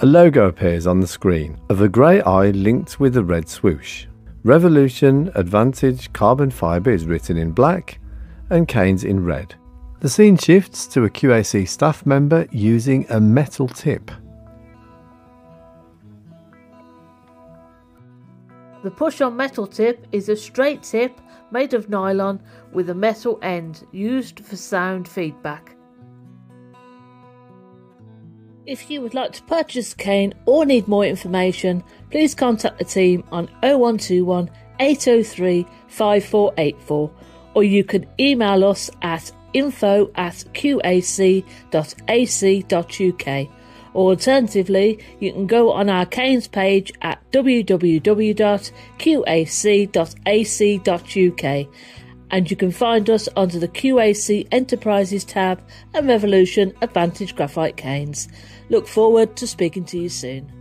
A logo appears on the screen of a grey eye linked with a red swoosh. Revolution Advantage Carbon Fibre is written in black and Canes in red. The scene shifts to a QAC staff member using a metal tip. The push on metal tip is a straight tip made of nylon with a metal end used for sound feedback. If you would like to purchase cane or need more information, please contact the team on 0121 803 5484 or you can email us at info at qac.ac.uk or alternatively you can go on our Canes page at www.qac.ac.uk and you can find us under the QAC Enterprises tab and Revolution Advantage Graphite Canes. Look forward to speaking to you soon.